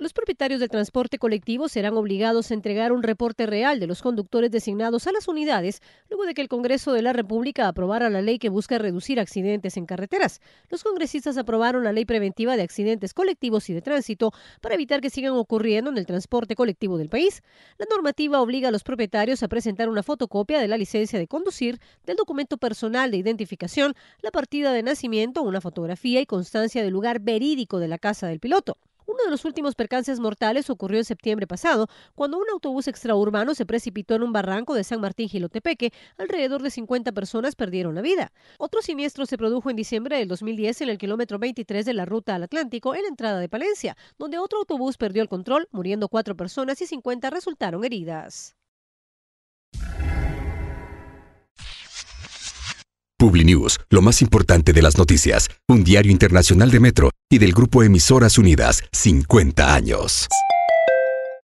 Los propietarios del transporte colectivo serán obligados a entregar un reporte real de los conductores designados a las unidades luego de que el Congreso de la República aprobara la ley que busca reducir accidentes en carreteras. Los congresistas aprobaron la ley preventiva de accidentes colectivos y de tránsito para evitar que sigan ocurriendo en el transporte colectivo del país. La normativa obliga a los propietarios a presentar una fotocopia de la licencia de conducir, del documento personal de identificación, la partida de nacimiento, una fotografía y constancia del lugar verídico de la casa del piloto. Uno de los últimos percances mortales ocurrió en septiembre pasado, cuando un autobús extraurbano se precipitó en un barranco de San Martín Gilotepeque. Alrededor de 50 personas perdieron la vida. Otro siniestro se produjo en diciembre del 2010 en el kilómetro 23 de la ruta al Atlántico, en la entrada de Palencia, donde otro autobús perdió el control, muriendo cuatro personas y 50 resultaron heridas. Publinews, lo más importante de las noticias, un diario internacional de Metro y del grupo Emisoras Unidas, 50 años.